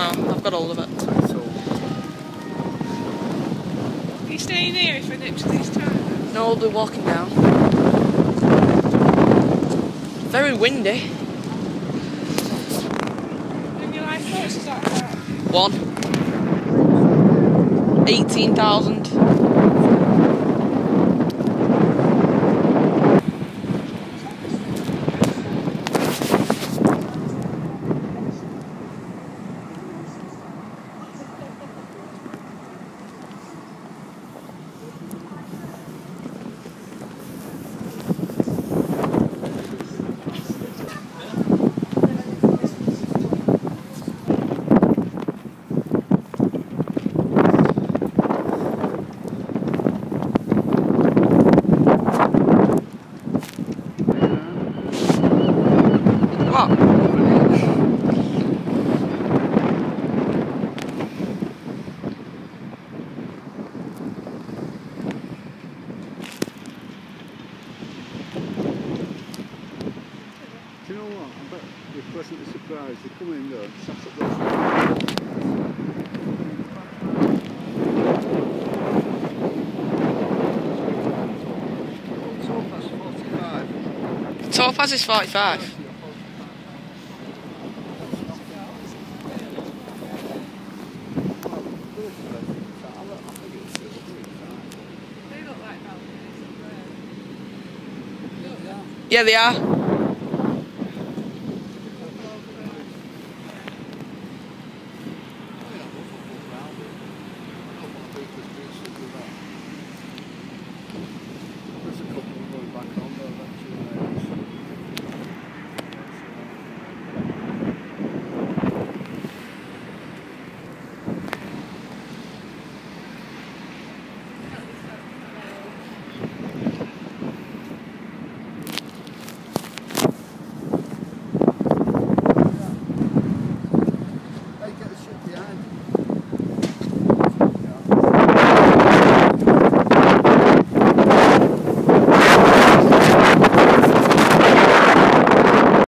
know. I've got all of it. So, Are you staying here if I nip to these towns? No, we'll be walking down. Very windy. And your life course is that? One. 18,000. What? do you know what? I bet you're pleasantly surprised. They come in there and sat at those. 45. Topaz is 45. Yeah, they are.